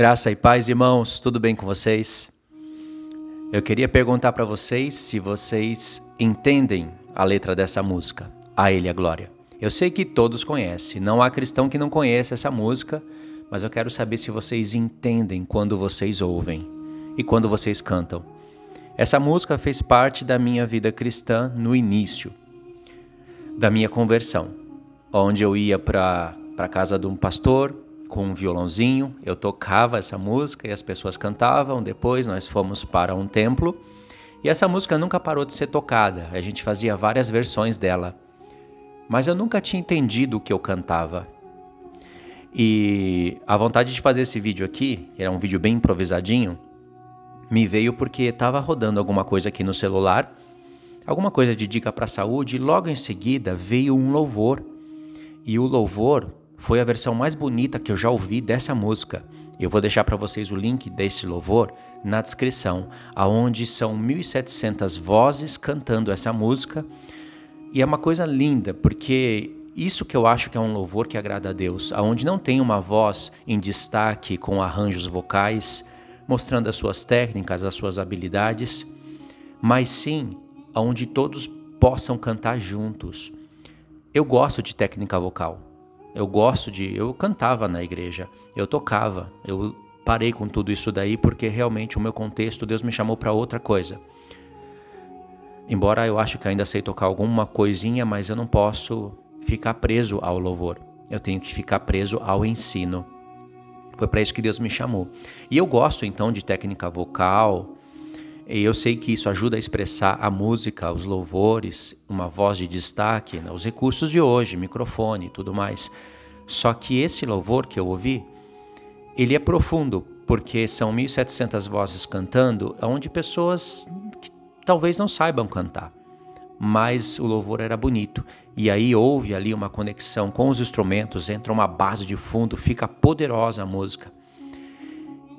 Graça e paz, irmãos, tudo bem com vocês? Eu queria perguntar para vocês se vocês entendem a letra dessa música, A Ele a Glória. Eu sei que todos conhecem, não há cristão que não conheça essa música, mas eu quero saber se vocês entendem quando vocês ouvem e quando vocês cantam. Essa música fez parte da minha vida cristã no início da minha conversão, onde eu ia para a casa de um pastor com um violãozinho, eu tocava essa música e as pessoas cantavam. Depois nós fomos para um templo e essa música nunca parou de ser tocada. A gente fazia várias versões dela, mas eu nunca tinha entendido o que eu cantava. E a vontade de fazer esse vídeo aqui, que era um vídeo bem improvisadinho, me veio porque estava rodando alguma coisa aqui no celular, alguma coisa de dica para saúde, e logo em seguida veio um louvor. E o louvor foi a versão mais bonita que eu já ouvi dessa música. Eu vou deixar para vocês o link desse louvor na descrição, aonde são 1700 vozes cantando essa música. E é uma coisa linda, porque isso que eu acho que é um louvor que agrada a Deus, aonde não tem uma voz em destaque com arranjos vocais, mostrando as suas técnicas, as suas habilidades, mas sim aonde todos possam cantar juntos. Eu gosto de técnica vocal. Eu gosto de. Eu cantava na igreja, eu tocava, eu parei com tudo isso daí porque realmente o meu contexto, Deus me chamou para outra coisa. Embora eu acho que ainda sei tocar alguma coisinha, mas eu não posso ficar preso ao louvor. Eu tenho que ficar preso ao ensino. Foi para isso que Deus me chamou. E eu gosto então de técnica vocal. E eu sei que isso ajuda a expressar a música, os louvores, uma voz de destaque, né? os recursos de hoje, microfone e tudo mais. Só que esse louvor que eu ouvi, ele é profundo, porque são 1.700 vozes cantando, onde pessoas que talvez não saibam cantar. Mas o louvor era bonito. E aí houve ali uma conexão com os instrumentos, entra uma base de fundo, fica poderosa a música.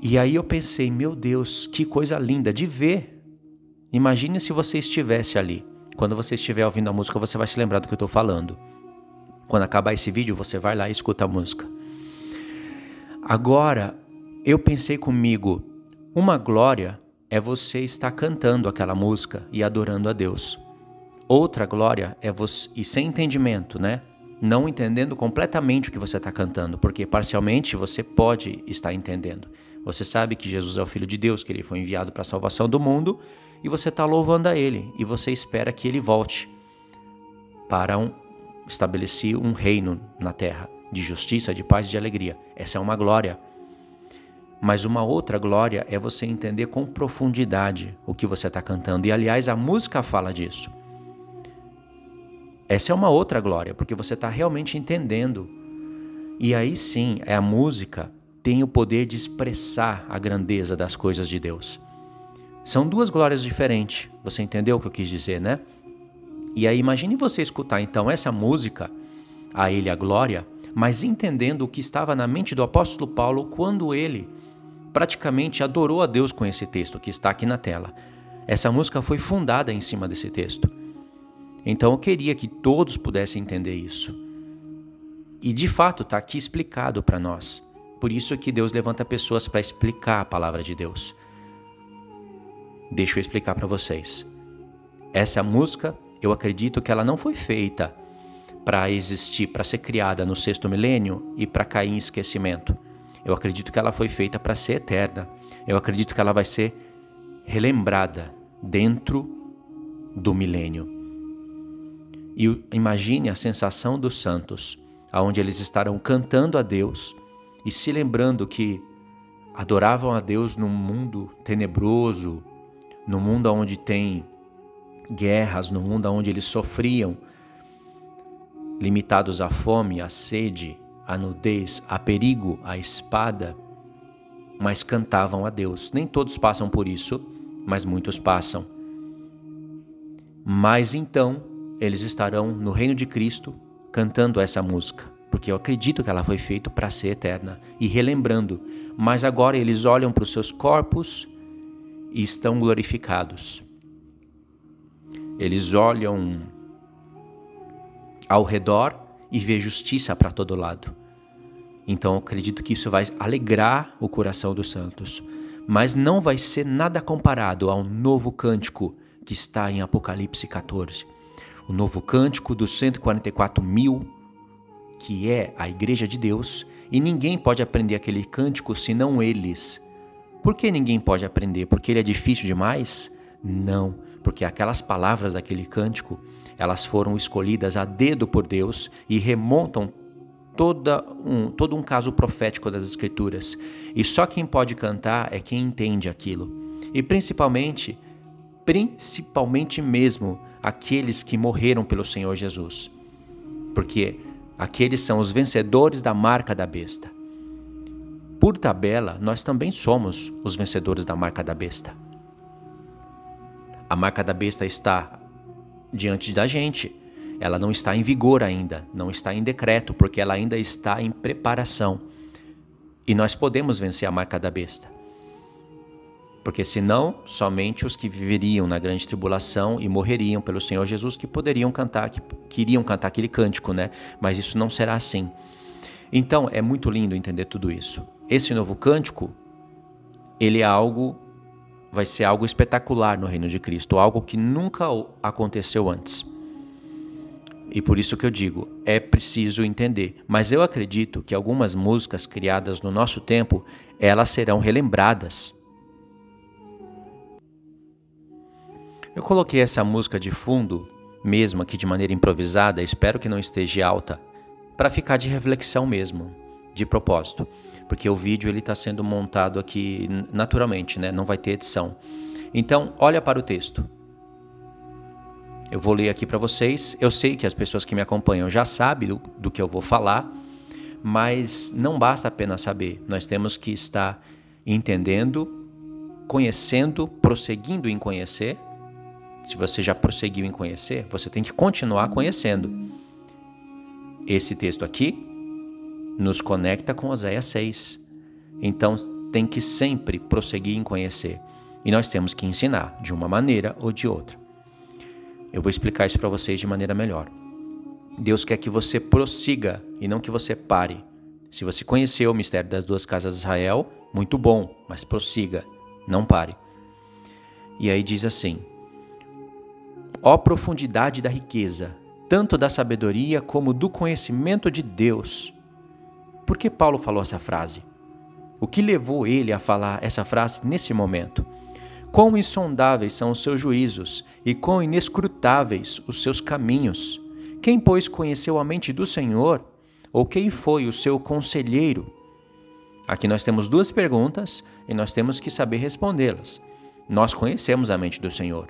E aí eu pensei, meu Deus, que coisa linda de ver. Imagine se você estivesse ali. Quando você estiver ouvindo a música, você vai se lembrar do que eu estou falando. Quando acabar esse vídeo, você vai lá e escuta a música. Agora, eu pensei comigo, uma glória é você estar cantando aquela música e adorando a Deus. Outra glória é você, e sem entendimento, né? Não entendendo completamente o que você está cantando, porque parcialmente você pode estar entendendo. Você sabe que Jesus é o Filho de Deus, que ele foi enviado para a salvação do mundo, e você está louvando a ele, e você espera que ele volte para um, estabelecer um reino na terra de justiça, de paz e de alegria. Essa é uma glória. Mas uma outra glória é você entender com profundidade o que você está cantando. E aliás, a música fala disso. Essa é uma outra glória, porque você está realmente entendendo. E aí sim, é a música tem o poder de expressar a grandeza das coisas de Deus. São duas glórias diferentes. Você entendeu o que eu quis dizer, né? E aí imagine você escutar então essa música, a ele a glória, mas entendendo o que estava na mente do apóstolo Paulo quando ele praticamente adorou a Deus com esse texto que está aqui na tela. Essa música foi fundada em cima desse texto. Então eu queria que todos pudessem entender isso. E de fato está aqui explicado para nós. Por isso que Deus levanta pessoas para explicar a palavra de Deus. Deixa eu explicar para vocês. Essa música, eu acredito que ela não foi feita para existir, para ser criada no sexto milênio e para cair em esquecimento. Eu acredito que ela foi feita para ser eterna. Eu acredito que ela vai ser relembrada dentro do milênio. E imagine a sensação dos santos, aonde eles estarão cantando a Deus e se lembrando que adoravam a Deus num mundo tenebroso, no mundo onde tem guerras, no mundo onde eles sofriam, limitados à fome, à sede, à nudez, a perigo, à espada, mas cantavam a Deus. Nem todos passam por isso, mas muitos passam. Mas então eles estarão no reino de Cristo cantando essa música porque eu acredito que ela foi feita para ser eterna e relembrando. Mas agora eles olham para os seus corpos e estão glorificados. Eles olham ao redor e vê justiça para todo lado. Então acredito que isso vai alegrar o coração dos santos, mas não vai ser nada comparado ao novo cântico que está em Apocalipse 14. O novo cântico dos 144 mil, que é a Igreja de Deus, e ninguém pode aprender aquele cântico senão eles. Por que ninguém pode aprender? Porque ele é difícil demais? Não, porque aquelas palavras daquele cântico, elas foram escolhidas a dedo por Deus e remontam toda um, todo um caso profético das Escrituras. E só quem pode cantar é quem entende aquilo. E principalmente, principalmente mesmo, aqueles que morreram pelo Senhor Jesus. Porque aqueles são os vencedores da marca da besta. Por tabela, nós também somos os vencedores da marca da besta. A marca da besta está diante da gente. Ela não está em vigor ainda, não está em decreto, porque ela ainda está em preparação. E nós podemos vencer a marca da besta. Porque senão, somente os que viveriam na grande tribulação e morreriam pelo Senhor Jesus que poderiam cantar, que queriam cantar aquele cântico, né? Mas isso não será assim. Então, é muito lindo entender tudo isso. Esse novo cântico, ele é algo vai ser algo espetacular no reino de Cristo, algo que nunca aconteceu antes. E por isso que eu digo, é preciso entender. Mas eu acredito que algumas músicas criadas no nosso tempo, elas serão relembradas. Eu coloquei essa música de fundo, mesmo aqui de maneira improvisada, espero que não esteja alta, para ficar de reflexão mesmo, de propósito porque o vídeo ele está sendo montado aqui naturalmente, né? Não vai ter edição. Então, olha para o texto. Eu vou ler aqui para vocês. Eu sei que as pessoas que me acompanham já sabem do, do que eu vou falar, mas não basta apenas saber. Nós temos que estar entendendo, conhecendo, prosseguindo em conhecer. Se você já prosseguiu em conhecer, você tem que continuar conhecendo. Esse texto aqui nos conecta com Oséias 6. Então tem que sempre prosseguir em conhecer. E nós temos que ensinar de uma maneira ou de outra. Eu vou explicar isso para vocês de maneira melhor. Deus quer que você prossiga e não que você pare. Se você conheceu o mistério das duas casas de Israel, muito bom, mas prossiga, não pare. E aí diz assim: Ó profundidade da riqueza, tanto da sabedoria como do conhecimento de Deus. Por que Paulo falou essa frase? O que levou ele a falar essa frase nesse momento? Quão insondáveis são os seus juízos e quão inescrutáveis os seus caminhos? Quem, pois, conheceu a mente do Senhor? Ou quem foi o seu conselheiro? Aqui nós temos duas perguntas e nós temos que saber respondê-las. Nós conhecemos a mente do Senhor,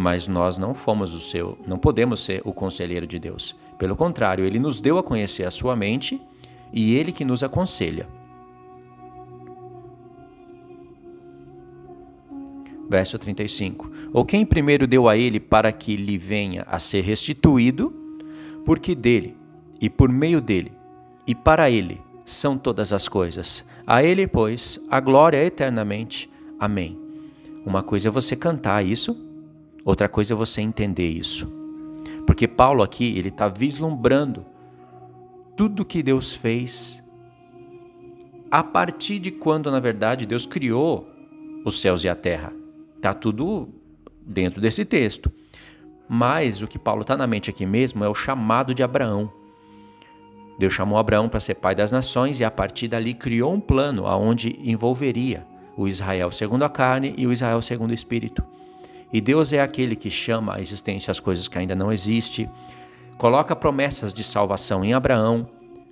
mas nós não fomos o seu, não podemos ser o conselheiro de Deus. Pelo contrário, ele nos deu a conhecer a sua mente e Ele que nos aconselha. Verso 35. Ou quem primeiro deu a ele para que lhe venha a ser restituído, porque dele, e por meio dele, e para ele são todas as coisas. A ele, pois, a glória eternamente. Amém. Uma coisa é você cantar isso, outra coisa é você entender isso. Porque Paulo aqui, ele está vislumbrando tudo que Deus fez a partir de quando, na verdade, Deus criou os céus e a terra. Está tudo dentro desse texto. Mas o que Paulo está na mente aqui mesmo é o chamado de Abraão. Deus chamou Abraão para ser pai das nações e a partir dali criou um plano aonde envolveria o Israel segundo a carne e o Israel segundo o espírito. E Deus é aquele que chama à existência as coisas que ainda não existem, coloca promessas de salvação em Abraão,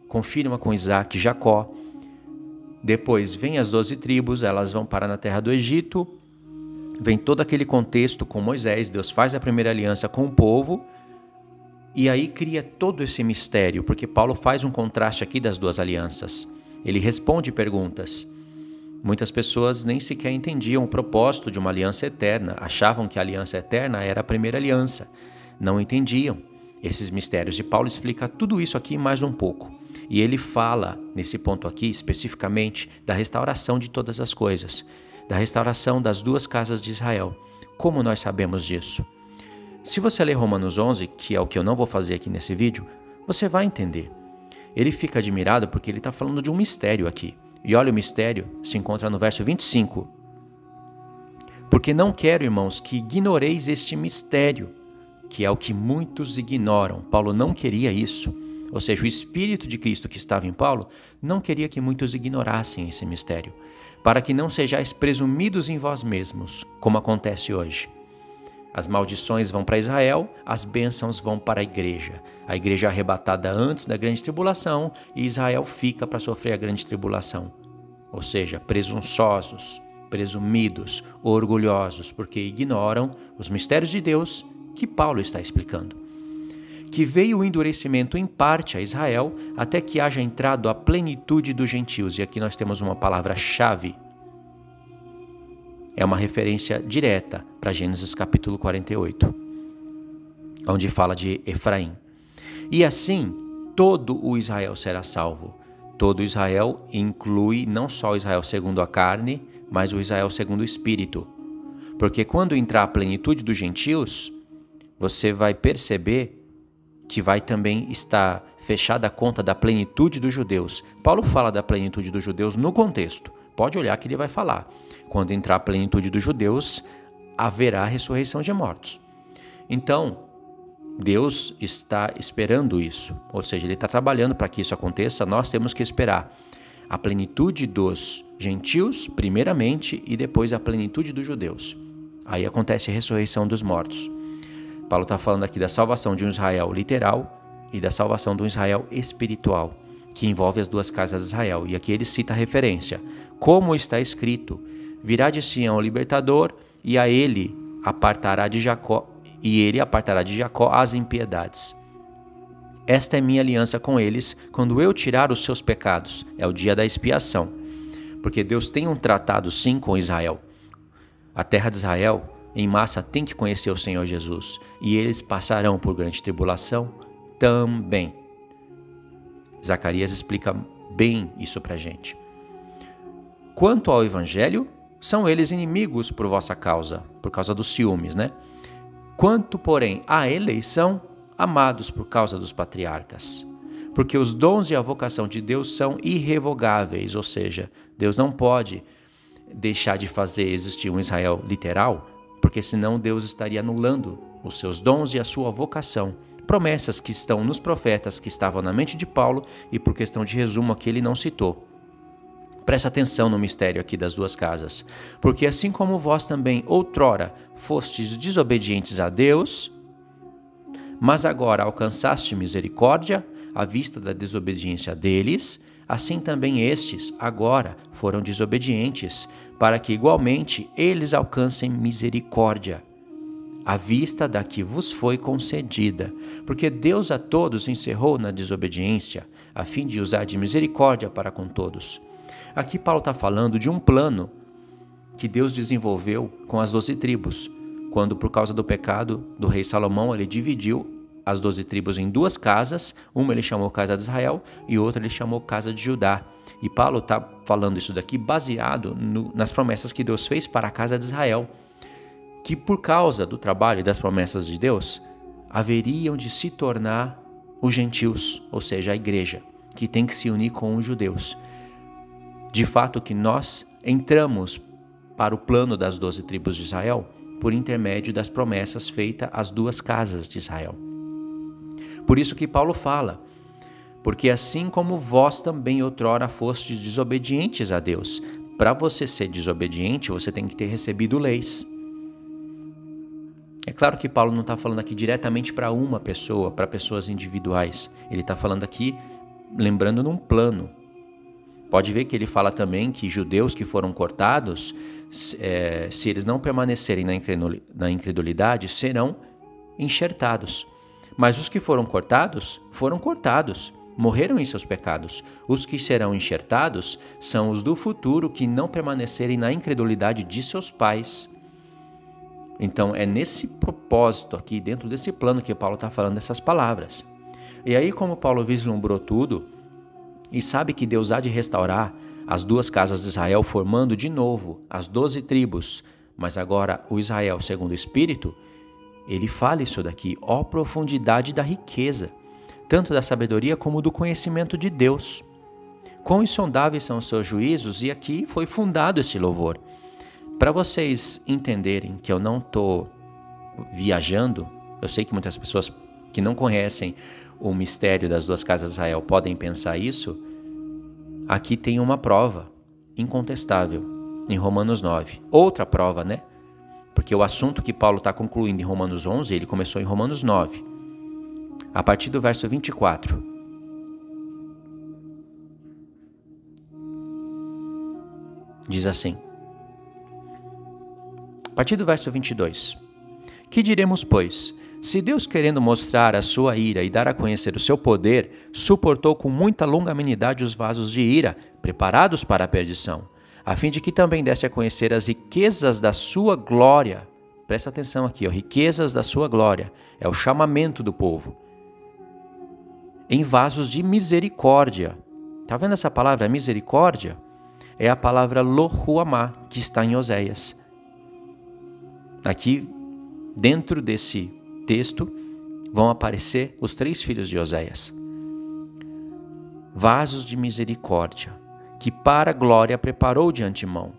confirma com Isaac e Jacó. Depois vem as doze tribos, elas vão parar na terra do Egito. Vem todo aquele contexto com Moisés, Deus faz a primeira aliança com o povo. E aí cria todo esse mistério, porque Paulo faz um contraste aqui das duas alianças. Ele responde perguntas. Muitas pessoas nem sequer entendiam o propósito de uma aliança eterna, achavam que a aliança eterna era a primeira aliança. Não entendiam. Esses mistérios de Paulo explica tudo isso aqui mais um pouco. E ele fala, nesse ponto aqui, especificamente, da restauração de todas as coisas, da restauração das duas casas de Israel. Como nós sabemos disso? Se você ler Romanos 11, que é o que eu não vou fazer aqui nesse vídeo, você vai entender. ele fica admirado porque ele está falando de um mistério aqui. E olha, o mistério se encontra no verso 25. Porque não quero, irmãos, que ignoreis este mistério, que é o que muitos ignoram. Paulo não queria isso. Ou seja, o Espírito de Cristo que estava em Paulo não queria que muitos ignorassem esse mistério, para que não sejais presumidos em vós mesmos, como acontece hoje. As maldições vão para Israel, as bênçãos vão para a igreja. A igreja é arrebatada antes da grande tribulação e Israel fica para sofrer a grande tribulação. Ou seja, presunçosos, presumidos, orgulhosos, porque ignoram os mistérios de Deus que Paulo está explicando. Que veio o endurecimento em parte a Israel até que haja entrado a plenitude dos gentios. E aqui nós temos uma palavra-chave é uma referência direta para Gênesis capítulo 48, onde fala de Efraim. E assim, todo o Israel será salvo. Todo Israel inclui não só o Israel segundo a carne, mas o Israel segundo o espírito. Porque quando entrar a plenitude dos gentios, você vai perceber que vai também estar fechada a conta da plenitude dos judeus. Paulo fala da plenitude dos judeus no contexto. Pode olhar que ele vai falar. Quando entrar a plenitude dos judeus, haverá ressurreição de mortos. Então, Deus está esperando isso, ou seja, Ele está trabalhando para que isso aconteça. Nós temos que esperar a plenitude dos gentios, primeiramente, e depois a plenitude dos judeus. Aí acontece a ressurreição dos mortos. Paulo está falando aqui da salvação de um Israel literal e da salvação de um Israel espiritual, que envolve as duas casas de Israel. E aqui ele cita a referência. Como está escrito: Virá de Sião o libertador, e a ele apartará de Jacó, e ele apartará de Jacó as impiedades. Esta é minha aliança com eles, quando eu tirar os seus pecados. É o dia da expiação. Porque Deus tem um tratado sim com Israel. A terra de Israel, em massa, tem que conhecer o Senhor Jesus. E eles passarão por grande tribulação também. Zacarias explica bem isso para gente. Quanto ao Evangelho, são eles inimigos por vossa causa, por causa dos ciúmes, né? Quanto, porém, à eleição, amados por causa dos patriarcas. Porque os dons e a vocação de Deus são irrevogáveis, ou seja, Deus não pode deixar de fazer existir um Israel literal, porque senão Deus estaria anulando os seus dons e a sua vocação. Promessas que estão nos profetas que estavam na mente de Paulo e por questão de resumo aqui ele não citou. Presta atenção no mistério aqui das duas casas. Porque assim como vós também outrora fostes desobedientes a Deus, mas agora alcançaste misericórdia à vista da desobediência deles, assim também estes agora foram desobedientes, para que igualmente eles alcancem misericórdia à vista da que vos foi concedida, porque Deus a todos encerrou na desobediência, a fim de usar de misericórdia para com todos. Aqui Paulo está falando de um plano que Deus desenvolveu com as doze tribos, quando por causa do pecado do rei Salomão ele dividiu as doze tribos em duas casas, uma ele chamou casa de Israel e outra ele chamou casa de Judá. E Paulo está falando isso daqui baseado no, nas promessas que Deus fez para a casa de Israel, que por causa do trabalho e das promessas de Deus haveriam de se tornar os gentios, ou seja, a igreja, que tem que se unir com os judeus de fato que nós entramos para o plano das doze tribos de Israel por intermédio das promessas feitas às duas casas de Israel. Por isso que Paulo fala, porque assim como vós também outrora fostes desobedientes a Deus, para você ser desobediente, você tem que ter recebido leis. É claro que Paulo não está falando aqui diretamente para uma pessoa, para pessoas individuais. Ele está falando aqui, lembrando num plano, Pode ver que ele fala também que judeus que foram cortados, é, se eles não permanecerem na incredulidade, serão enxertados. Mas os que foram cortados, foram cortados, morreram em seus pecados. Os que serão enxertados são os do futuro que não permanecerem na incredulidade de seus pais. Então é nesse propósito aqui, dentro desse plano, que Paulo está falando essas palavras. E aí, como Paulo vislumbrou tudo, e sabe que Deus há de restaurar as duas casas de Israel, formando de novo as doze tribos, mas agora o Israel segundo o Espírito, ele fala isso daqui, ó profundidade da riqueza, tanto da sabedoria como do conhecimento de Deus. Quão insondáveis são os seus juízos, e aqui foi fundado esse louvor. Para vocês entenderem que eu não estou viajando, eu sei que muitas pessoas que não conhecem o mistério das duas casas de Israel podem pensar isso. Aqui tem uma prova incontestável em Romanos 9. Outra prova, né? Porque o assunto que Paulo está concluindo em Romanos 11, ele começou em Romanos 9. A partir do verso 24. Diz assim: a partir do verso 22. Que diremos, pois? Se Deus, querendo mostrar a sua ira e dar a conhecer o seu poder, suportou com muita longanimidade os vasos de ira, preparados para a perdição, a fim de que também desse a conhecer as riquezas da sua glória. Presta atenção aqui, ó, riquezas da sua glória. É o chamamento do povo. Em vasos de misericórdia. Tá vendo essa palavra misericórdia? É a palavra lohuamá, que está em Oséias. Aqui, dentro desse texto, vão aparecer os três filhos de Oséias. Vasos de misericórdia, que para a glória preparou de antemão,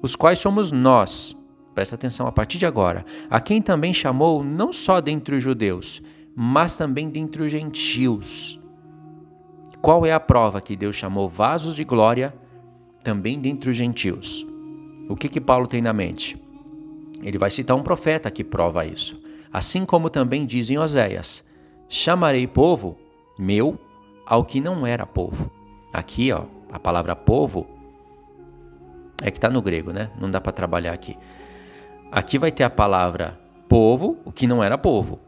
os quais somos nós, presta atenção a partir de agora, a quem também chamou não só dentre os judeus, mas também dentre os gentios. Qual é a prova que Deus chamou vasos de glória também dentre os gentios? O que que Paulo tem na mente? Ele vai citar um profeta que prova isso. Assim como também diz em Oséias: Chamarei povo meu ao que não era povo. Aqui, ó, a palavra povo é que está no grego, né? Não dá para trabalhar aqui. Aqui vai ter a palavra povo, o que não era povo,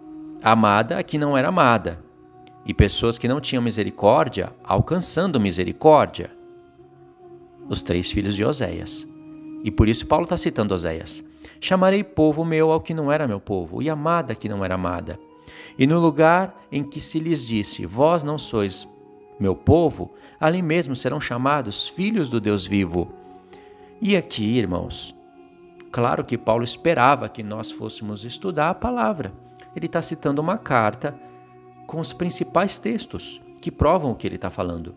amada, a que não era amada, e pessoas que não tinham misericórdia alcançando misericórdia. Os três filhos de Oséias. E por isso Paulo está citando Oséias. Chamarei povo meu ao que não era meu povo, e amada que não era amada. E no lugar em que se lhes disse: Vós não sois meu povo, ali mesmo serão chamados filhos do Deus vivo. E aqui, irmãos, claro que Paulo esperava que nós fôssemos estudar a palavra. Ele está citando uma carta com os principais textos que provam o que ele está falando.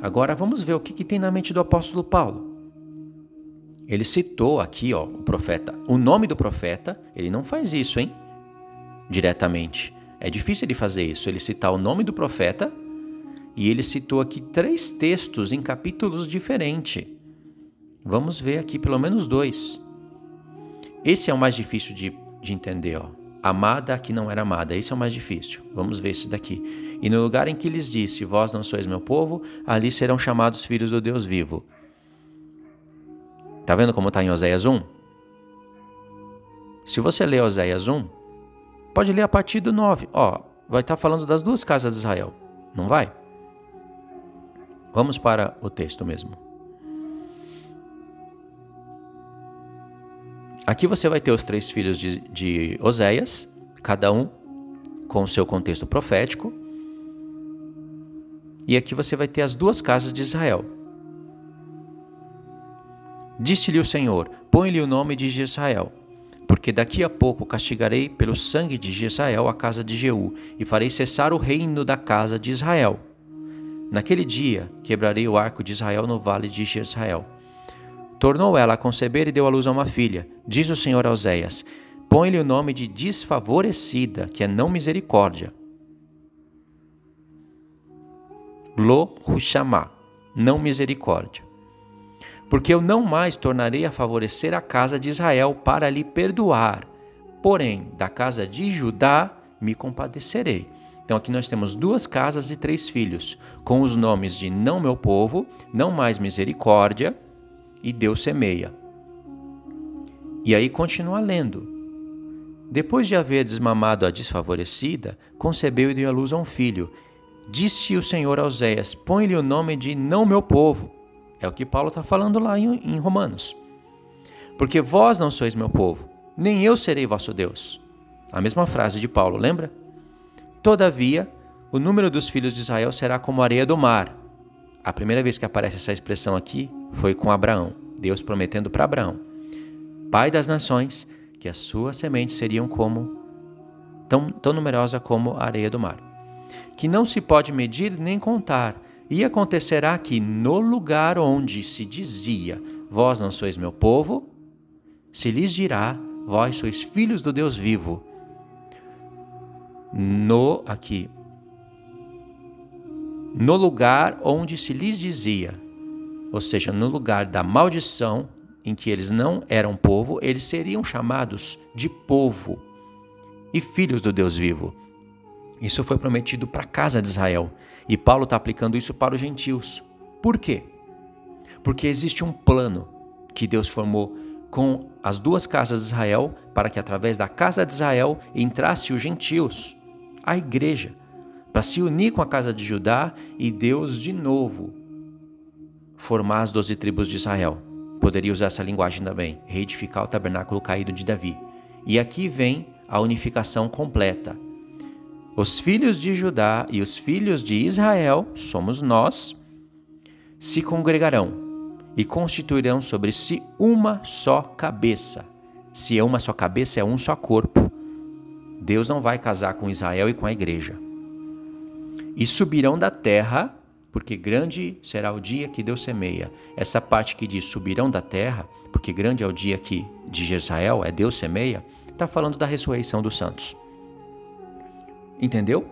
Agora vamos ver o que, que tem na mente do apóstolo Paulo. Ele citou aqui, ó, o profeta. O nome do profeta, ele não faz isso, hein? Diretamente. É difícil ele fazer isso. Ele citar o nome do profeta e ele citou aqui três textos em capítulos diferentes. Vamos ver aqui pelo menos dois. Esse é o mais difícil de, de entender, ó. Amada que não era amada. Esse é o mais difícil. Vamos ver esse daqui. E no lugar em que lhes disse: Vós não sois meu povo, ali serão chamados filhos do Deus vivo. Tá vendo como está em Oséias 1? Se você ler Oséias 1, pode ler a partir do 9. Ó, vai estar tá falando das duas casas de Israel. Não vai? Vamos para o texto mesmo. Aqui você vai ter os três filhos de, de Oséias, cada um com o seu contexto profético. E aqui você vai ter as duas casas de Israel. Disse-lhe o Senhor: Põe-lhe o nome de Israel, porque daqui a pouco castigarei pelo sangue de Israel a casa de Jeú, e farei cessar o reino da casa de Israel. Naquele dia quebrarei o arco de Israel no vale de Israel. Tornou ela a conceber e deu à luz a uma filha. Diz o Senhor a Oséias: Põe-lhe o nome de desfavorecida, que é não misericórdia. Lo Ruxamá, não misericórdia porque eu não mais tornarei a favorecer a casa de Israel para lhe perdoar. Porém, da casa de Judá me compadecerei. Então aqui nós temos duas casas e três filhos, com os nomes de não meu povo, não mais misericórdia e Deus semeia. E aí continua lendo. Depois de haver desmamado a desfavorecida, concebeu e deu à luz a um filho. Disse o Senhor a Oséias: Põe-lhe o nome de não meu povo, é o que Paulo está falando lá em, em Romanos. Porque vós não sois meu povo, nem eu serei vosso Deus. A mesma frase de Paulo, lembra? Todavia, o número dos filhos de Israel será como a areia do mar. A primeira vez que aparece essa expressão aqui foi com Abraão, Deus prometendo para Abraão, pai das nações, que as suas sementes seriam como tão, tão numerosa como a areia do mar. que não se pode medir nem contar. E acontecerá que, no lugar onde se dizia, Vós não sois meu povo, se lhes dirá, Vós sois filhos do Deus vivo. No, aqui, no lugar onde se lhes dizia, ou seja, no lugar da maldição, em que eles não eram povo, eles seriam chamados de povo e filhos do Deus vivo. Isso foi prometido para a casa de Israel. E Paulo está aplicando isso para os gentios. Por quê? Porque existe um plano que Deus formou com as duas casas de Israel para que através da casa de Israel entrasse os gentios, a igreja, para se unir com a casa de Judá e Deus de novo formar as doze tribos de Israel. Poderia usar essa linguagem também, reedificar o tabernáculo caído de Davi. E aqui vem a unificação completa. Os filhos de Judá e os filhos de Israel, somos nós, se congregarão e constituirão sobre si uma só cabeça. Se é uma só cabeça, é um só corpo. Deus não vai casar com Israel e com a igreja. E subirão da terra porque grande será o dia que Deus semeia. Essa parte que diz subirão da terra, porque grande é o dia que de Israel é Deus semeia, está falando da ressurreição dos santos. Entendeu?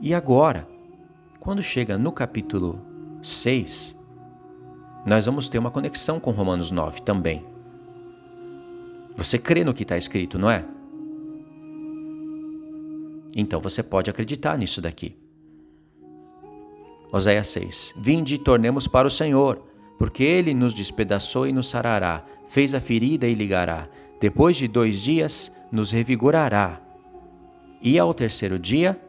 E agora, quando chega no capítulo 6, nós vamos ter uma conexão com Romanos 9 também. Você crê no que está escrito, não é? Então você pode acreditar nisso daqui. Oséias 6. Vinde e tornemos para o Senhor, porque ele nos despedaçou e nos sarará, fez a ferida e ligará. Depois de dois dias, nos revigorará. E ao terceiro dia,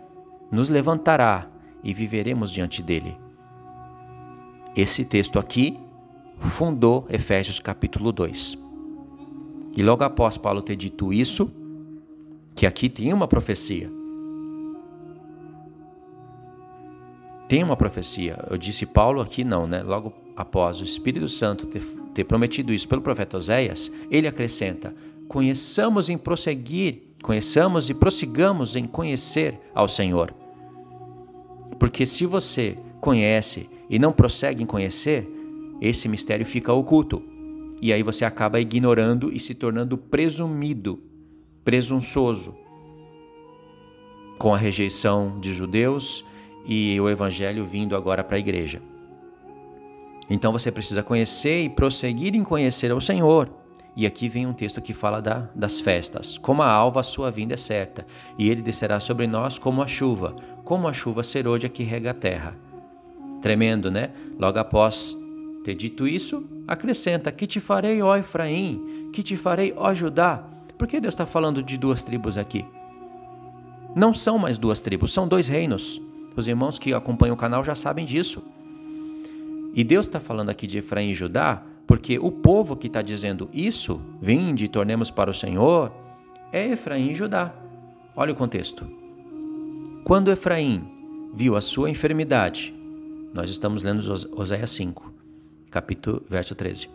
nos levantará e viveremos diante dele. Esse texto aqui fundou Efésios capítulo 2. E logo após Paulo ter dito isso, que aqui tem uma profecia, tem uma profecia. Eu disse Paulo aqui não, né? Logo após o Espírito Santo ter, ter prometido isso pelo profeta Oséias, ele acrescenta: conheçamos em prosseguir, conheçamos e prossigamos em conhecer ao Senhor. Porque se você conhece e não prossegue em conhecer, esse mistério fica oculto. E aí você acaba ignorando e se tornando presumido, presunçoso, com a rejeição de judeus e o evangelho vindo agora para a igreja. Então você precisa conhecer e prosseguir em conhecer ao Senhor. E aqui vem um texto que fala da, das festas. Como a alva, a sua vinda é certa, e ele descerá sobre nós como a chuva, como a chuva serôdia que rega a terra. Tremendo, né? Logo após ter dito isso, acrescenta: Que te farei, ó Efraim? Que te farei, ó Judá? Por que Deus está falando de duas tribos aqui? Não são mais duas tribos, são dois reinos. Os irmãos que acompanham o canal já sabem disso. E Deus está falando aqui de Efraim e Judá, porque o povo que está dizendo isso, vinde e tornemos para o Senhor, é Efraim e Judá. Olha o contexto. Quando Efraim viu a sua enfermidade, nós estamos lendo Oséias 5, capítulo, verso 13.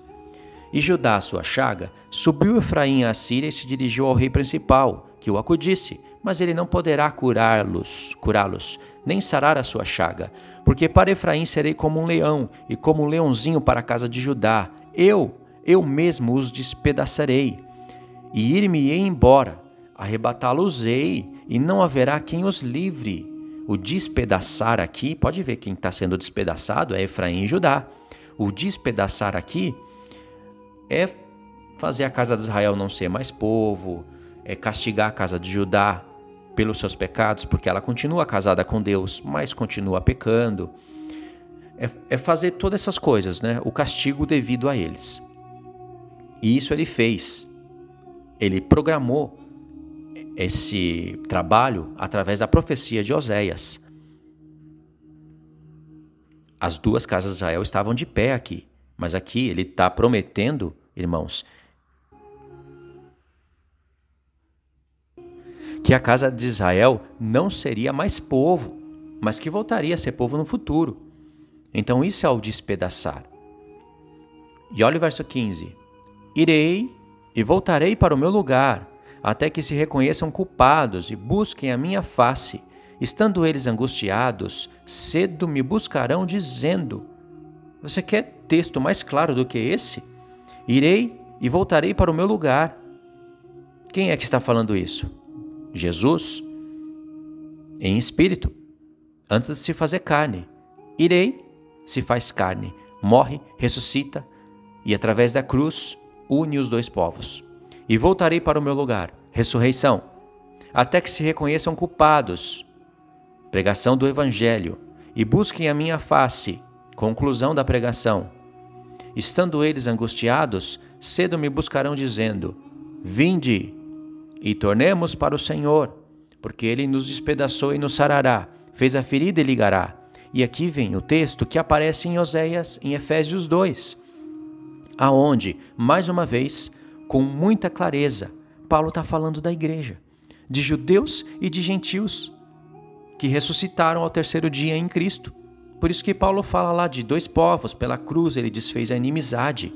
E Judá, sua chaga, subiu Efraim à Síria e se dirigiu ao rei principal, que o acudisse, mas ele não poderá curá-los, curá-los, nem sarar a sua chaga, porque para Efraim serei como um leão e como um leãozinho para a casa de Judá. Eu, eu mesmo os despedaçarei. E ir-me-ei embora, arrebatá-los-ei, e não haverá quem os livre. O despedaçar aqui, pode ver quem está sendo despedaçado é Efraim e Judá. O despedaçar aqui é fazer a casa de Israel não ser mais povo, é castigar a casa de Judá, pelos seus pecados, porque ela continua casada com Deus, mas continua pecando. É, é fazer todas essas coisas, né? O castigo devido a eles. E isso ele fez. Ele programou esse trabalho através da profecia de Oséias. As duas casas de Israel estavam de pé aqui, mas aqui ele está prometendo, irmãos, que a casa de Israel não seria mais povo, mas que voltaria a ser povo no futuro. Então isso é o despedaçar. E olha o verso 15: Irei e voltarei para o meu lugar, até que se reconheçam culpados e busquem a minha face Estando eles angustiados, cedo me buscarão, dizendo: Você quer texto mais claro do que esse? Irei e voltarei para o meu lugar. Quem é que está falando isso? Jesus, em espírito, antes de se fazer carne. Irei, se faz carne, morre, ressuscita e, através da cruz, une os dois povos. E voltarei para o meu lugar, ressurreição, até que se reconheçam culpados pregação do Evangelho, e busquem a minha face. Conclusão da pregação. Estando eles angustiados, cedo me buscarão, dizendo: Vinde e tornemos para o Senhor, porque ele nos despedaçou e nos sarará, fez a ferida e ligará. E aqui vem o texto que aparece em Oséias, em Efésios 2, aonde, mais uma vez, com muita clareza, Paulo está falando da igreja, de judeus e de gentios que ressuscitaram ao terceiro dia em Cristo. Por isso que Paulo fala lá de dois povos, pela cruz ele desfez a inimizade,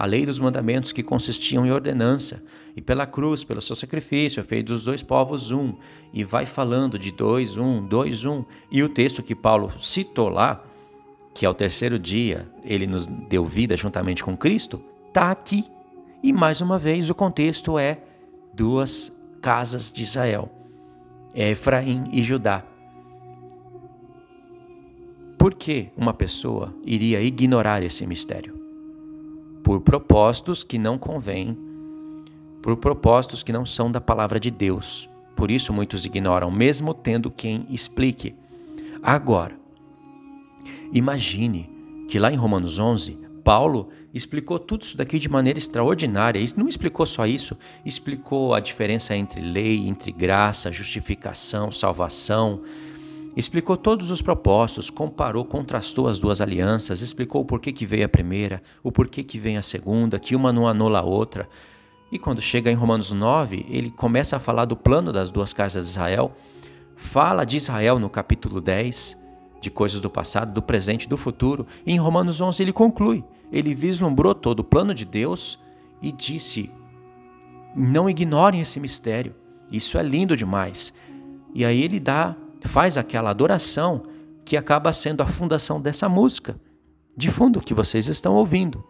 a lei dos mandamentos que consistiam em ordenança, e pela cruz, pelo seu sacrifício, fez dos dois povos um, e vai falando de dois, um, dois, um. E o texto que Paulo citou lá, que ao terceiro dia ele nos deu vida juntamente com Cristo, está aqui. E mais uma vez o contexto é duas casas de Israel, é Efraim e Judá. Por que uma pessoa iria ignorar esse mistério? Por propósitos que não convêm, por propósitos que não são da palavra de Deus. Por isso muitos ignoram, mesmo tendo quem explique. Agora, imagine que lá em Romanos 11, Paulo explicou tudo isso daqui de maneira extraordinária. E não explicou só isso, explicou a diferença entre lei, entre graça, justificação, salvação, Explicou todos os propósitos, comparou, contrastou as duas alianças, explicou o porquê que veio a primeira, o porquê que vem a segunda, que uma não anula a outra. E quando chega em Romanos 9, ele começa a falar do plano das duas casas de Israel, fala de Israel no capítulo 10, de coisas do passado, do presente e do futuro. E em Romanos 11 ele conclui, ele vislumbrou todo o plano de Deus e disse: não ignorem esse mistério, isso é lindo demais. E aí ele dá faz aquela adoração que acaba sendo a fundação dessa música de fundo que vocês estão ouvindo.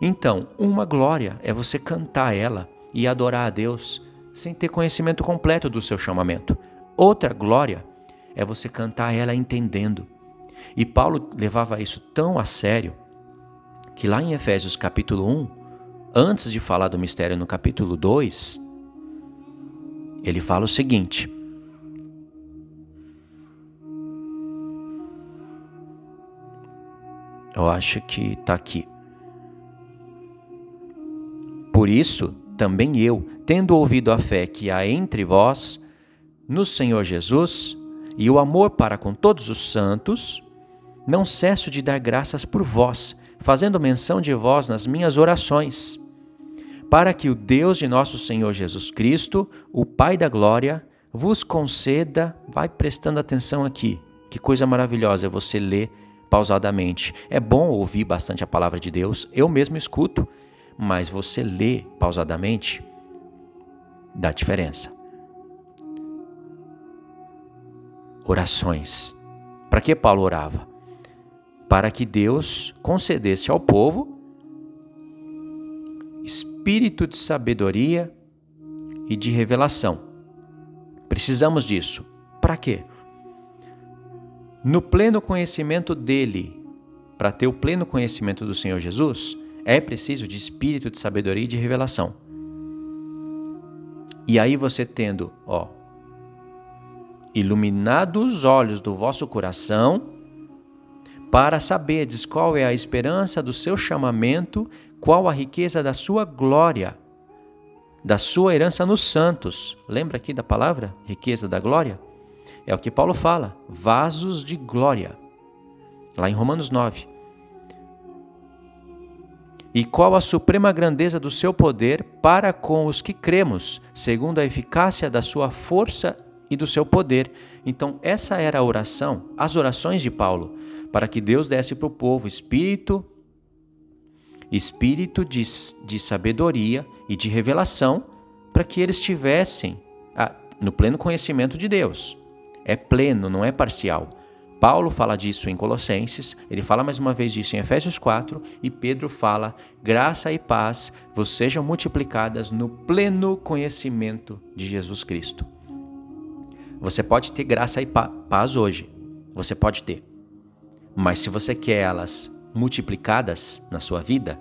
Então, uma glória é você cantar ela e adorar a Deus sem ter conhecimento completo do seu chamamento. Outra glória é você cantar ela entendendo. E Paulo levava isso tão a sério que lá em Efésios capítulo 1, antes de falar do mistério no capítulo 2, ele fala o seguinte: Eu acho que está aqui. Por isso, também eu, tendo ouvido a fé que há entre vós, no Senhor Jesus, e o amor para com todos os santos, não cesso de dar graças por vós, fazendo menção de vós nas minhas orações, para que o Deus de nosso Senhor Jesus Cristo, o Pai da glória, vos conceda, vai prestando atenção aqui, que coisa maravilhosa é você ler pausadamente. É bom ouvir bastante a palavra de Deus, eu mesmo escuto, mas você lê pausadamente dá diferença. Orações. Para que Paulo orava? Para que Deus concedesse ao povo espírito de sabedoria e de revelação. Precisamos disso. Para quê? No pleno conhecimento dele, para ter o pleno conhecimento do Senhor Jesus, é preciso de espírito de sabedoria e de revelação. E aí você tendo, ó, iluminado os olhos do vosso coração, para saberdes qual é a esperança do seu chamamento, qual a riqueza da sua glória, da sua herança nos santos. Lembra aqui da palavra riqueza da glória? É o que Paulo fala, vasos de glória, lá em Romanos 9. E qual a suprema grandeza do seu poder para com os que cremos, segundo a eficácia da sua força e do seu poder. Então, essa era a oração, as orações de Paulo, para que Deus desse para o povo espírito, espírito de, de sabedoria e de revelação, para que eles tivessem no pleno conhecimento de Deus é pleno, não é parcial. Paulo fala disso em Colossenses, ele fala mais uma vez disso em Efésios 4, e Pedro fala: graça e paz vos sejam multiplicadas no pleno conhecimento de Jesus Cristo. Você pode ter graça e paz hoje, você pode ter. Mas se você quer elas multiplicadas na sua vida,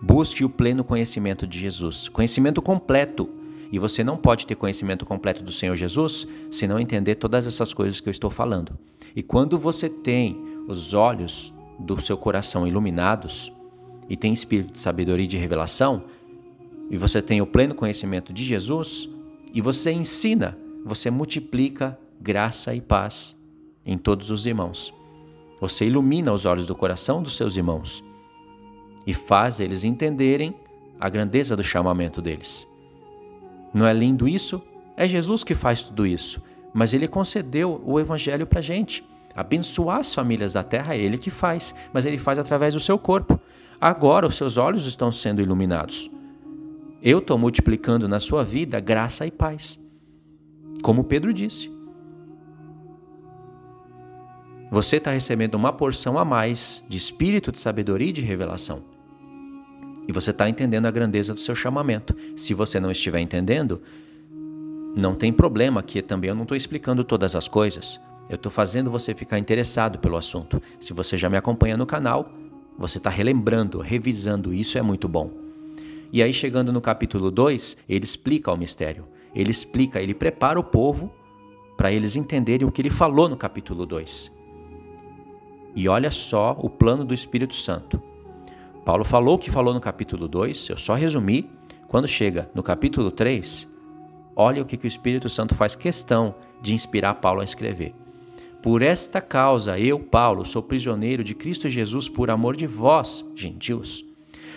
busque o pleno conhecimento de Jesus, conhecimento completo. E você não pode ter conhecimento completo do Senhor Jesus se não entender todas essas coisas que eu estou falando. E quando você tem os olhos do seu coração iluminados e tem espírito de sabedoria e de revelação, e você tem o pleno conhecimento de Jesus, e você ensina, você multiplica graça e paz em todos os irmãos. Você ilumina os olhos do coração dos seus irmãos e faz eles entenderem a grandeza do chamamento deles. Não é lindo isso? É Jesus que faz tudo isso mas ele concedeu o evangelho para gente. Abençoar as famílias da terra é ele que faz, mas ele faz através do seu corpo. Agora os seus olhos estão sendo iluminados. Eu estou multiplicando na sua vida graça e paz. Como Pedro disse. Você está recebendo uma porção a mais de espírito de sabedoria e de revelação. E você está entendendo a grandeza do seu chamamento. Se você não estiver entendendo, não tem problema que também eu não estou explicando todas as coisas. Eu estou fazendo você ficar interessado pelo assunto. Se você já me acompanha no canal, você está relembrando, revisando, isso é muito bom. E aí, chegando no capítulo 2, ele explica o mistério. Ele explica, ele prepara o povo para eles entenderem o que ele falou no capítulo 2. E olha só o plano do Espírito Santo. Paulo falou o que falou no capítulo 2, eu só resumi. Quando chega no capítulo 3, Olha o que, que o Espírito Santo faz questão de inspirar Paulo a escrever. Por esta causa, eu, Paulo, sou prisioneiro de Cristo Jesus por amor de vós, gentios.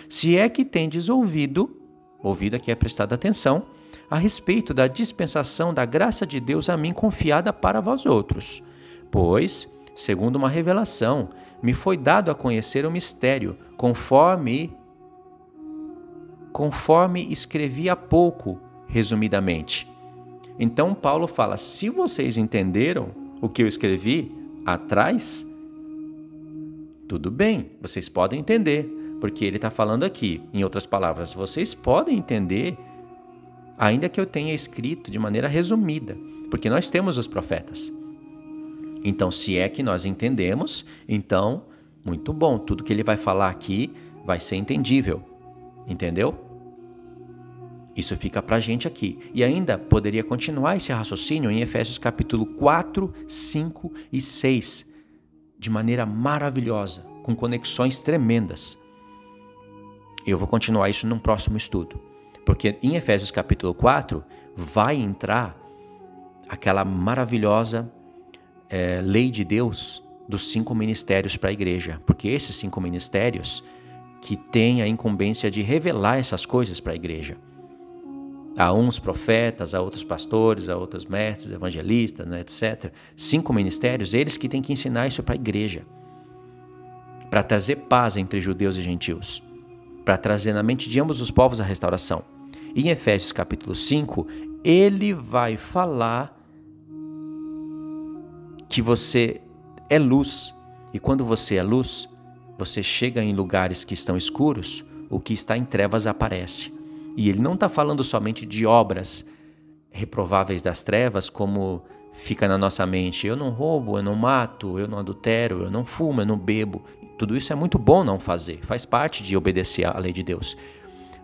Se é que tendes ouvido, ouvido aqui é prestado atenção, a respeito da dispensação da graça de Deus a mim confiada para vós outros. Pois, segundo uma revelação, me foi dado a conhecer o mistério, conforme conforme escrevi há pouco resumidamente. Então Paulo fala: se vocês entenderam o que eu escrevi atrás, tudo bem, vocês podem entender, porque ele está falando aqui, em outras palavras, vocês podem entender, ainda que eu tenha escrito de maneira resumida, porque nós temos os profetas. Então, se é que nós entendemos, então, muito bom, tudo que ele vai falar aqui vai ser entendível. Entendeu? Isso fica para a gente aqui. E ainda poderia continuar esse raciocínio em Efésios capítulo 4, 5 e 6, de maneira maravilhosa, com conexões tremendas. Eu vou continuar isso num próximo estudo, porque em Efésios capítulo 4 vai entrar aquela maravilhosa é, lei de Deus dos cinco ministérios para a igreja, porque esses cinco ministérios que têm a incumbência de revelar essas coisas para a igreja a uns profetas, a outros pastores, a outros mestres, evangelistas, né, etc. Cinco ministérios, eles que têm que ensinar isso para a igreja. Para trazer paz entre judeus e gentios. Para trazer na mente de ambos os povos a restauração. E em Efésios capítulo 5, ele vai falar que você é luz. E quando você é luz, você chega em lugares que estão escuros, o que está em trevas aparece. E ele não está falando somente de obras reprováveis das trevas, como fica na nossa mente: eu não roubo, eu não mato, eu não adultero, eu não fumo, eu não bebo. Tudo isso é muito bom não fazer, faz parte de obedecer à lei de Deus.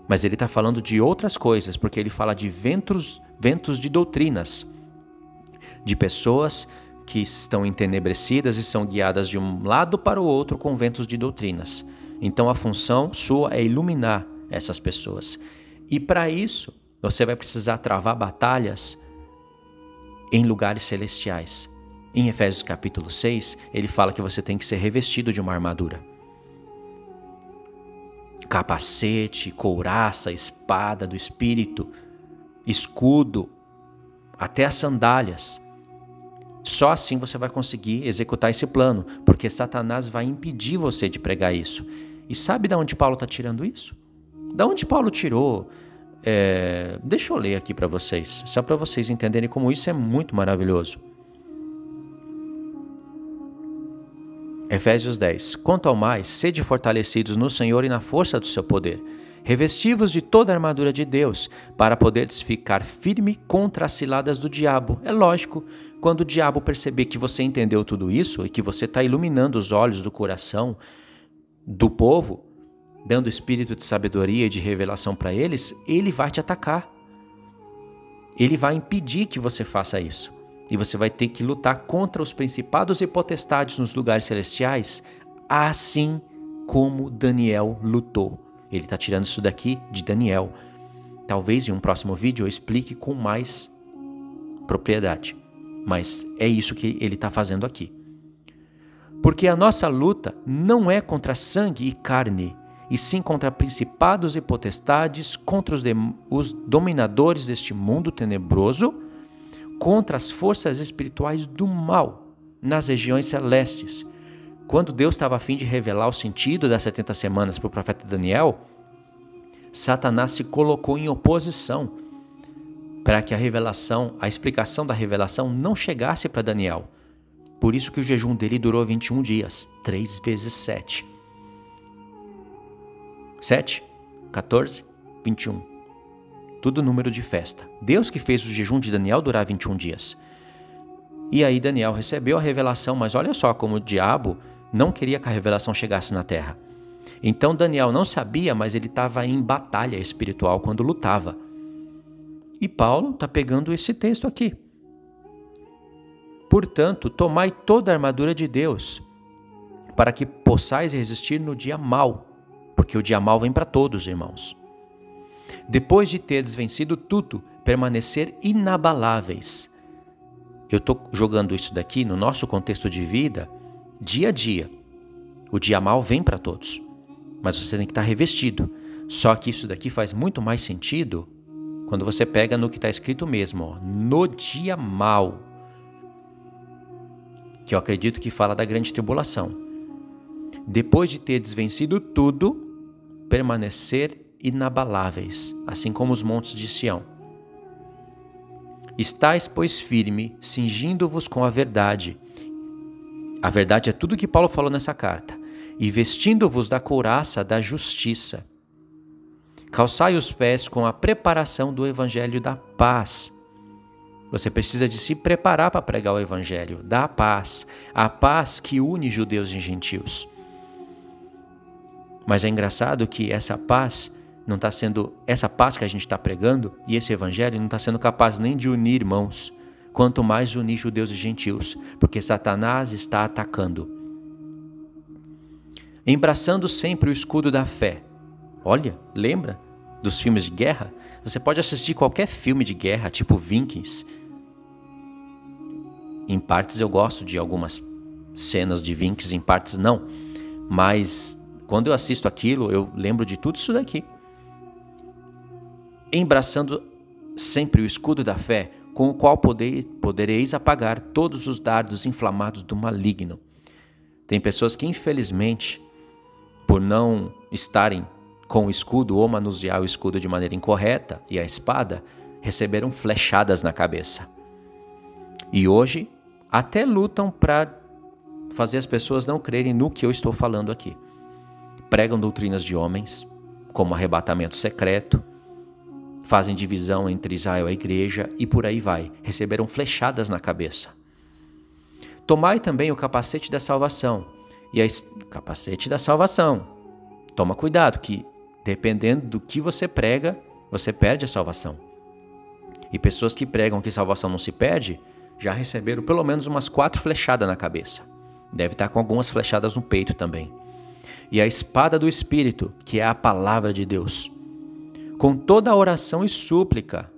Mas ele está falando de outras coisas, porque ele fala de ventos, ventos de doutrinas, de pessoas que estão entenebrecidas e são guiadas de um lado para o outro com ventos de doutrinas. Então a função sua é iluminar essas pessoas. E para isso, você vai precisar travar batalhas em lugares celestiais. Em Efésios capítulo 6, ele fala que você tem que ser revestido de uma armadura. Capacete, couraça, espada do espírito, escudo, até as sandálias. Só assim você vai conseguir executar esse plano, porque Satanás vai impedir você de pregar isso. E sabe de onde Paulo está tirando isso? Da onde Paulo tirou? É... Deixa eu ler aqui para vocês, só para vocês entenderem como isso é muito maravilhoso. Efésios 10: Quanto ao mais, sede fortalecidos no Senhor e na força do seu poder revestivos de toda a armadura de Deus, para poderes ficar firme contra as ciladas do diabo. É lógico, quando o diabo perceber que você entendeu tudo isso e que você está iluminando os olhos do coração do povo, dando espírito de sabedoria e de revelação para eles, ele vai te atacar. Ele vai impedir que você faça isso. E você vai ter que lutar contra os principados e potestades nos lugares celestiais, assim como Daniel lutou. Ele está tirando isso daqui de Daniel. Talvez em um próximo vídeo eu explique com mais propriedade. Mas é isso que ele está fazendo aqui. Porque a nossa luta não é contra sangue e carne, e sim contra principados e potestades, contra os, os dominadores deste mundo tenebroso contra as forças espirituais do mal nas regiões celestes. Quando Deus estava a fim de revelar o sentido das 70 semanas para o profeta Daniel, Satanás se colocou em oposição para que a revelação, a explicação da revelação não chegasse para Daniel. Por isso que o jejum dele durou 21 dias, 3 vezes 7. 7, 14, 21 tudo número de festa. Deus que fez o jejum de Daniel durar 21 dias. E aí Daniel recebeu a revelação, mas olha só como o diabo não queria que a revelação chegasse na terra. Então Daniel não sabia, mas ele estava em batalha espiritual quando lutava. E Paulo está pegando esse texto aqui. Portanto, tomai toda a armadura de Deus, para que possais resistir no dia mal, porque o dia mal vem para todos, irmãos depois de teres vencido tudo, permanecer inabaláveis. Eu estou jogando isso daqui no nosso contexto de vida, dia a dia. O dia mal vem para todos, mas você tem que estar tá revestido. Só que isso daqui faz muito mais sentido quando você pega no que está escrito mesmo, ó, no dia mal. Que eu acredito que fala da grande tribulação. Depois de teres vencido tudo, permanecer inabaláveis, assim como os montes de Sião. Estais, pois, firme, cingindo-vos com a verdade. A verdade é tudo que Paulo falou nessa carta. E vestindo-vos da couraça da justiça. Calçai os pés com a preparação do evangelho da paz. Você precisa de se preparar para pregar o evangelho da paz, a paz que une judeus e gentios. Mas é engraçado que essa paz não está sendo essa paz que a gente está pregando e esse evangelho não está sendo capaz nem de unir irmãos, quanto mais unir judeus e gentios, porque Satanás está atacando. Embraçando sempre o escudo da fé. Olha, lembra dos filmes de guerra? Você pode assistir qualquer filme de guerra, tipo Vikings. Em partes eu gosto de algumas cenas de Vikings, em partes não. Mas quando eu assisto aquilo, eu lembro de tudo isso daqui embraçando sempre o escudo da fé, com o qual podereis apagar todos os dardos inflamados do maligno. Tem pessoas que, infelizmente, por não estarem com o escudo ou manusear o escudo de maneira incorreta e a espada, receberam flechadas na cabeça. E hoje até lutam para fazer as pessoas não crerem no que eu estou falando aqui. Pregam doutrinas de homens, como arrebatamento secreto, fazem divisão entre Israel e a igreja e por aí vai. Receberam flechadas na cabeça. Tomai também o capacete da salvação. E a capacete da salvação. Toma cuidado que dependendo do que você prega, você perde a salvação. E pessoas que pregam que salvação não se perde, já receberam pelo menos umas quatro flechadas na cabeça. Deve estar com algumas flechadas no peito também. E a espada do Espírito, que é a palavra de Deus com toda a oração e súplica.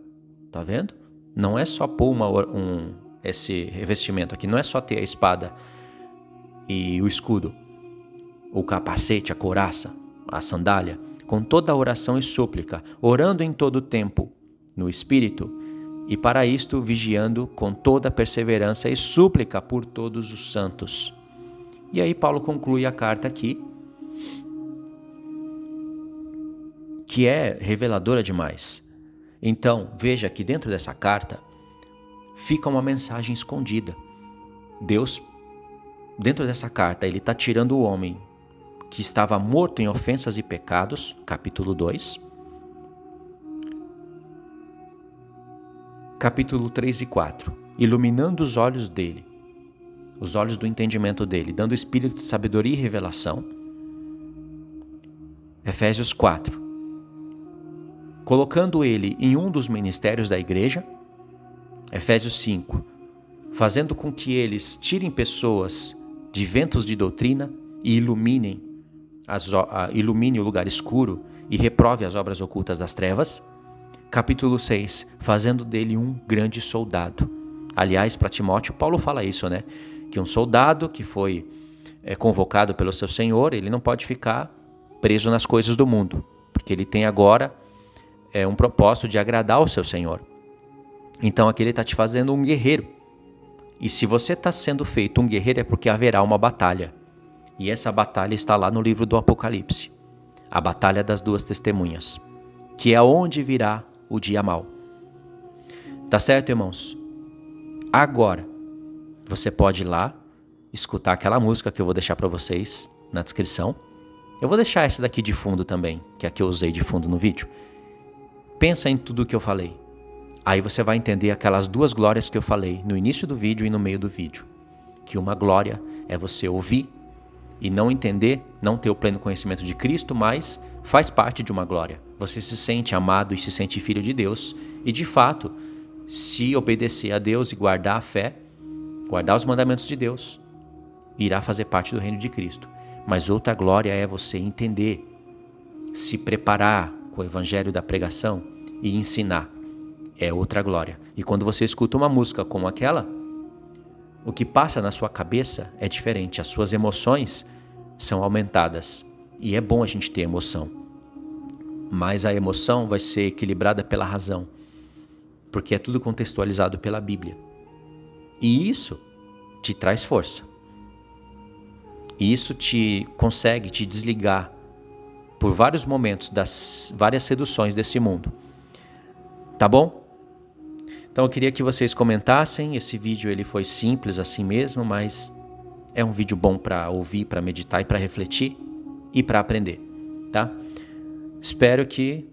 Tá vendo? Não é só pôr uma, um, esse revestimento aqui, não é só ter a espada e o escudo, o capacete, a couraça, a sandália, com toda oração e súplica, orando em todo o tempo no Espírito, e para isto vigiando com toda perseverança e súplica por todos os santos. E aí Paulo conclui a carta aqui, que é reveladora demais. Então, veja que dentro dessa carta fica uma mensagem escondida. Deus dentro dessa carta, ele está tirando o homem que estava morto em ofensas e pecados, capítulo 2. Capítulo 3 e 4. Iluminando os olhos dele, os olhos do entendimento dele, dando espírito de sabedoria e revelação. Efésios 4. Colocando ele em um dos ministérios da igreja. Efésios 5. Fazendo com que eles tirem pessoas de ventos de doutrina e iluminem as, ilumine o lugar escuro e reprove as obras ocultas das trevas. Capítulo 6, fazendo dele um grande soldado. Aliás, para Timóteo, Paulo fala isso, né? Que um soldado que foi é, convocado pelo seu senhor, ele não pode ficar preso nas coisas do mundo, porque ele tem agora é, um propósito de agradar ao seu senhor. Então aqui ele está te fazendo um guerreiro. E se você está sendo feito um guerreiro é porque haverá uma batalha. E essa batalha está lá no livro do Apocalipse a batalha das duas testemunhas, que é onde virá o dia mal. Tá certo, irmãos? Agora, você pode ir lá escutar aquela música que eu vou deixar para vocês na descrição. Eu vou deixar essa daqui de fundo também, que é a que eu usei de fundo no vídeo. Pensa em tudo que eu falei. Aí você vai entender aquelas duas glórias que eu falei no início do vídeo e no meio do vídeo. Que uma glória é você ouvir e não entender, não ter o pleno conhecimento de Cristo, mas faz parte de uma glória. Você se sente amado e se sente filho de Deus, e de fato, se obedecer a Deus e guardar a fé, guardar os mandamentos de Deus, irá fazer parte do reino de Cristo. Mas outra glória é você entender, se preparar com o evangelho da pregação e ensinar. É outra glória. E quando você escuta uma música como aquela, o que passa na sua cabeça é diferente, as suas emoções são aumentadas. E é bom a gente ter emoção. Mas a emoção vai ser equilibrada pela razão, porque é tudo contextualizado pela Bíblia. E isso te traz força. E isso te consegue te desligar por vários momentos das várias seduções desse mundo. Tá bom? Então eu queria que vocês comentassem. Esse vídeo ele foi simples assim mesmo, mas é um vídeo bom para ouvir, para meditar e para refletir e para aprender, tá? Espero que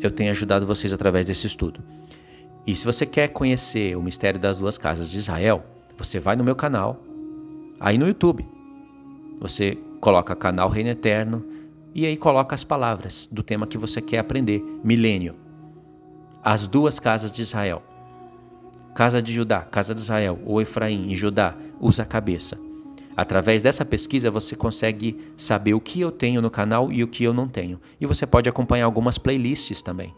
eu tenha ajudado vocês através desse estudo. E se você quer conhecer o mistério das duas casas de Israel, você vai no meu canal, aí no YouTube. Você coloca canal Reino Eterno e aí coloca as palavras do tema que você quer aprender, milênio as duas casas de Israel. Casa de Judá, casa de Israel, ou Efraim e Judá, usa a cabeça. Através dessa pesquisa você consegue saber o que eu tenho no canal e o que eu não tenho. E você pode acompanhar algumas playlists também.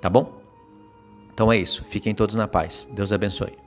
Tá bom? Então é isso. Fiquem todos na paz. Deus abençoe.